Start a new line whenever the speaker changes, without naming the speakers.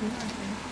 Do 谁